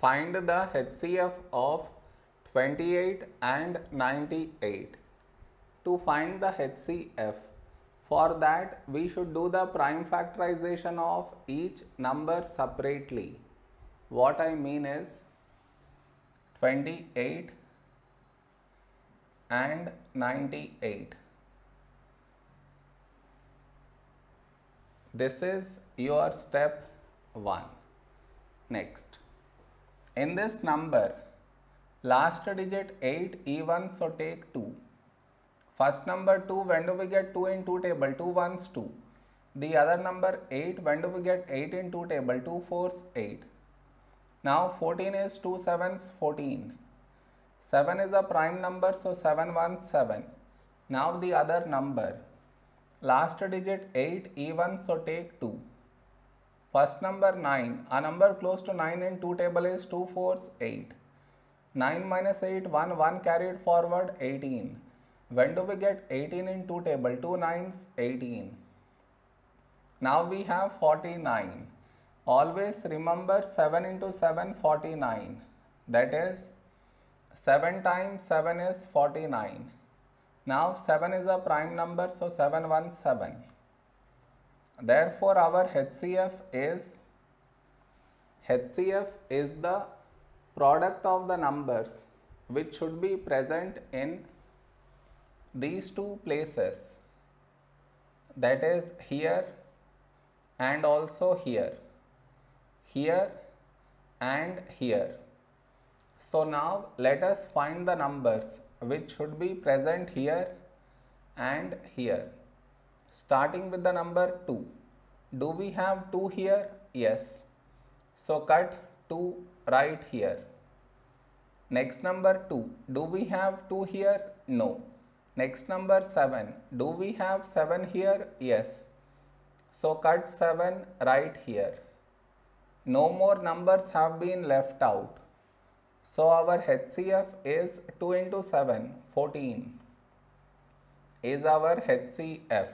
find the HCF of 28 and 98. To find the HCF, for that we should do the prime factorization of each number separately. What I mean is 28 and 98. This is your step 1. Next, in this number, last digit 8 even, so take 2. First number 2, when do we get 2 in 2 table? 2 ones 2. The other number 8, when do we get 8 in 2 table? 2 fours 8. Now 14 is 2 sevens 14. 7 is a prime number, so 7 1 7. Now the other number. Last digit 8 even, so take 2. First number 9. A number close to 9 in 2 table is 2 fours 8. 9 minus 8 1 1 carried forward 18. When do we get 18 in 2 table? 2 nines 18. Now we have 49. Always remember 7 into 7 49. That is 7 times 7 is 49. Now 7 is a prime number so 7 1 7. Therefore our HCF is HCF is the product of the numbers which should be present in these two places. That is here and also here. Here and here. So now let us find the numbers which should be present here and here starting with the number 2 do we have 2 here? Yes. So cut 2 right here. Next number 2 do we have 2 here? No. Next number 7 do we have 7 here? Yes. So cut 7 right here. No more numbers have been left out. So our HCF is 2 into 7 14 is our HCF